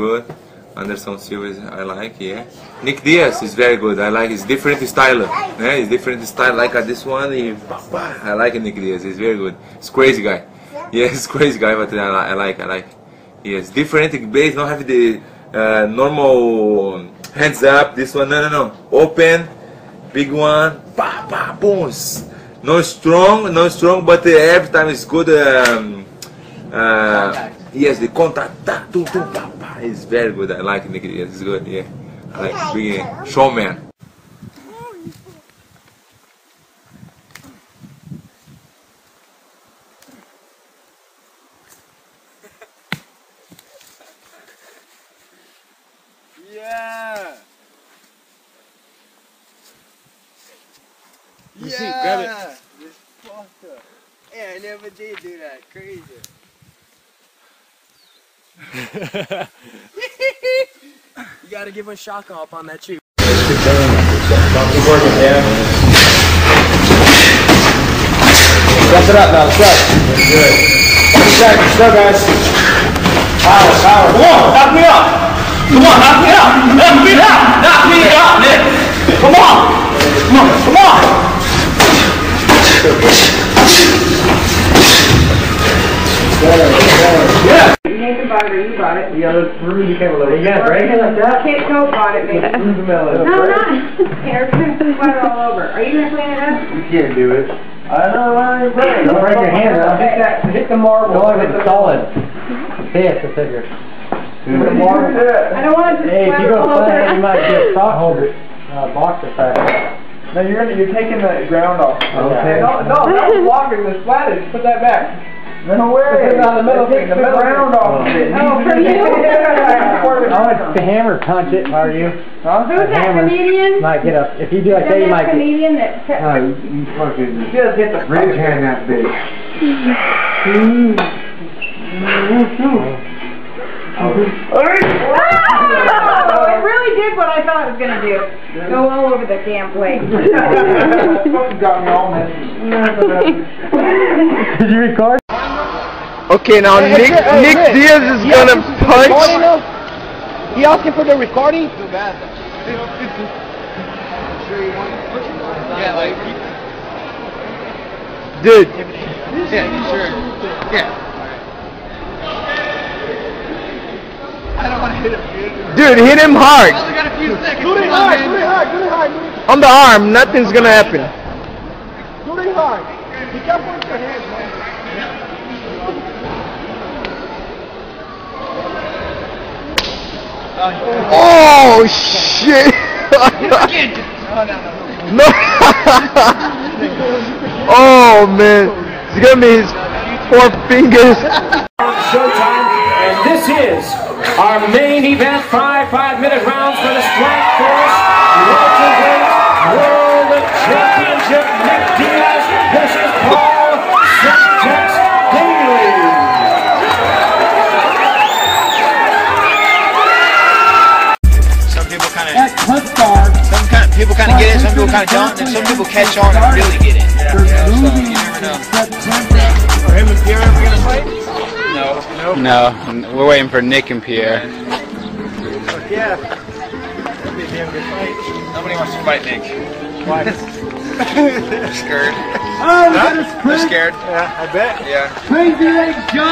good. Anderson Silva is, I like, yeah. Nick Diaz is very good. I like his different style. Yeah, his different style. Like uh, this one, he, I like Nick Diaz. He's very good. He's crazy guy. Yeah, he's crazy guy, but I, I like, I like. Yes, different base. Don't have the uh, normal hands up. This one, no, no, no. Open, big one. Bah, bah, booms. No strong, no strong, but uh, every time it's good. Um, uh, yes, the contact. Ta, tum, tum, pa, pa, is very good. I like Nick Diaz. It's good. Yeah, I like being showman. Yeah. You see, grab it. Yeah. This fucker. Yeah, I never did do that. Crazy. you gotta give a shock up on that tree. Wrap it up now, start. Good. Start, start guys. Power, power. Come on, knock me up. Come on, knock me up. Knock me up. Knock me up, Nick. Come on. Come on, come on. Nathan bought it or you bought it. Yeah, let's remove the camera. You got break it like that? Kate Coe bought it, maybe. Remove the melon. No, not. Eric's gonna sweat it all over. Are you gonna clean it up? You can't do it. I know, I ain't breaking. Don't break your hand up. Hit that, hit the marble. Don't let it solid. Hit the figure. Hit the marble. I don't want it to Hey, if you go all flat, you might get a sock holder, uh, box effect. No, you're gonna, you're taking the ground off. Okay. No, no, that was blocking the splattage. Put that back. No way. Put it on the middle Take thing, the the middle ground off of it. Oh, for you? Yeah. Oh, I want the hammer punch it, are you? Huh? Who's that Hammer. comedian? Might get up, if you do Is like that that, you that might get. comedian that? you fucking just hit the Ridge hand that big. Oh, it really did what I thought it was gonna do. Go all over the damn place. fucking got me all messy. Did you record? Okay, now Hey, Nick hey, hey, Nick Rick, Diaz is you gonna punch. He asking for the recording punch. now? You asking for the recording? Dude, dude, hit him hard. On the arm, nothing's gonna happen. Oh shit! no. oh man, it's gonna be his four fingers. And this is our main event, five five-minute rounds for the Strikeforce Welterweight World Championship. Nick Diaz versus Paul Semtex Daley. Some people kind of, At Cliff Bar, some kind of people kind of get it, some people kind of don't, and some people catch on and really get it. Yeah, so you never know. Are him and Pierre ever gonna fight? No, we're waiting for Nick and Pierre. Yeah. That'd be a damn good fight. Nobody wants to fight Nick. Why? They're scared. oh, look at this They're scared. Yeah, I bet. Yeah. crazy legs, John.